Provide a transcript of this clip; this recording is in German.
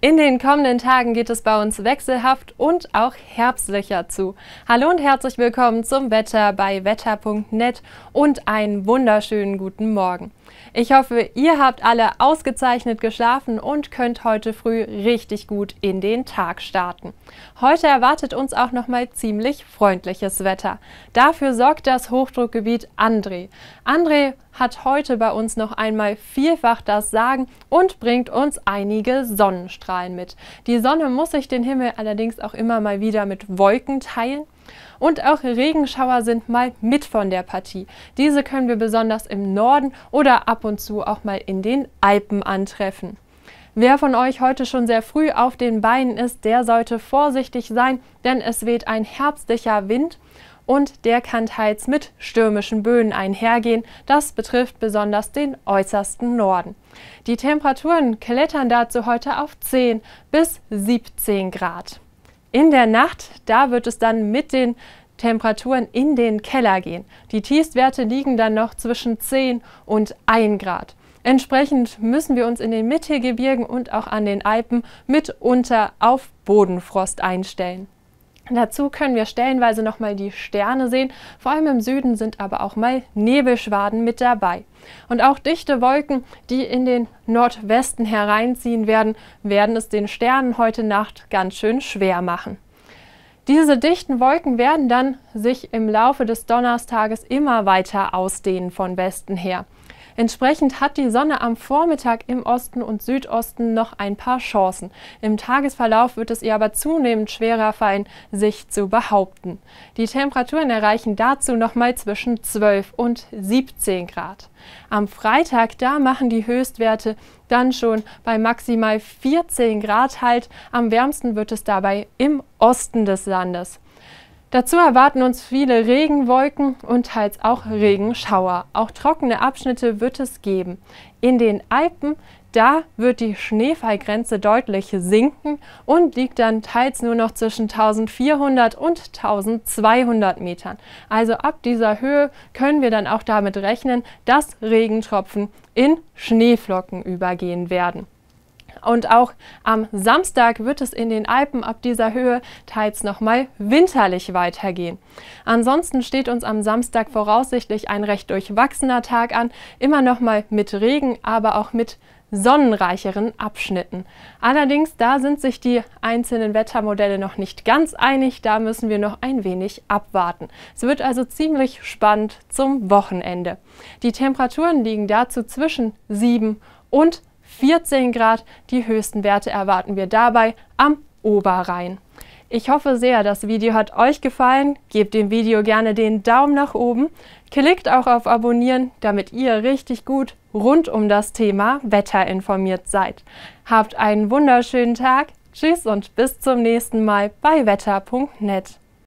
In den kommenden Tagen geht es bei uns wechselhaft und auch herbstlicher zu. Hallo und herzlich willkommen zum Wetter bei wetter.net und einen wunderschönen guten Morgen. Ich hoffe, ihr habt alle ausgezeichnet geschlafen und könnt heute früh richtig gut in den Tag starten. Heute erwartet uns auch noch mal ziemlich freundliches Wetter. Dafür sorgt das Hochdruckgebiet André. André hat heute bei uns noch einmal vielfach das Sagen und bringt uns einige Sonnenstrahlen mit. Die Sonne muss sich den Himmel allerdings auch immer mal wieder mit Wolken teilen. Und auch Regenschauer sind mal mit von der Partie. Diese können wir besonders im Norden oder ab und zu auch mal in den Alpen antreffen. Wer von euch heute schon sehr früh auf den Beinen ist, der sollte vorsichtig sein, denn es weht ein herbstlicher Wind und der kann teils mit stürmischen Böen einhergehen. Das betrifft besonders den äußersten Norden. Die Temperaturen klettern dazu heute auf 10 bis 17 Grad. In der Nacht, da wird es dann mit den Temperaturen in den Keller gehen. Die Tiefstwerte liegen dann noch zwischen 10 und 1 Grad. Entsprechend müssen wir uns in den Mittelgebirgen und auch an den Alpen mitunter auf Bodenfrost einstellen. Dazu können wir stellenweise nochmal die Sterne sehen. Vor allem im Süden sind aber auch mal Nebelschwaden mit dabei. Und auch dichte Wolken, die in den Nordwesten hereinziehen werden, werden es den Sternen heute Nacht ganz schön schwer machen. Diese dichten Wolken werden dann sich im Laufe des Donnerstages immer weiter ausdehnen von Westen her. Entsprechend hat die Sonne am Vormittag im Osten und Südosten noch ein paar Chancen. Im Tagesverlauf wird es ihr aber zunehmend schwerer fallen, sich zu behaupten. Die Temperaturen erreichen dazu nochmal zwischen 12 und 17 Grad. Am Freitag, da machen die Höchstwerte dann schon bei maximal 14 Grad halt. Am wärmsten wird es dabei im Osten des Landes. Dazu erwarten uns viele Regenwolken und teils auch Regenschauer. Auch trockene Abschnitte wird es geben. In den Alpen, da wird die Schneefallgrenze deutlich sinken und liegt dann teils nur noch zwischen 1400 und 1200 Metern. Also ab dieser Höhe können wir dann auch damit rechnen, dass Regentropfen in Schneeflocken übergehen werden. Und auch am Samstag wird es in den Alpen ab dieser Höhe teils nochmal winterlich weitergehen. Ansonsten steht uns am Samstag voraussichtlich ein recht durchwachsener Tag an, immer nochmal mit Regen, aber auch mit sonnenreicheren Abschnitten. Allerdings, da sind sich die einzelnen Wettermodelle noch nicht ganz einig, da müssen wir noch ein wenig abwarten. Es wird also ziemlich spannend zum Wochenende. Die Temperaturen liegen dazu zwischen 7 und 14 Grad. Die höchsten Werte erwarten wir dabei am Oberrhein. Ich hoffe sehr, das Video hat euch gefallen. Gebt dem Video gerne den Daumen nach oben. Klickt auch auf Abonnieren, damit ihr richtig gut rund um das Thema Wetter informiert seid. Habt einen wunderschönen Tag. Tschüss und bis zum nächsten Mal bei wetter.net.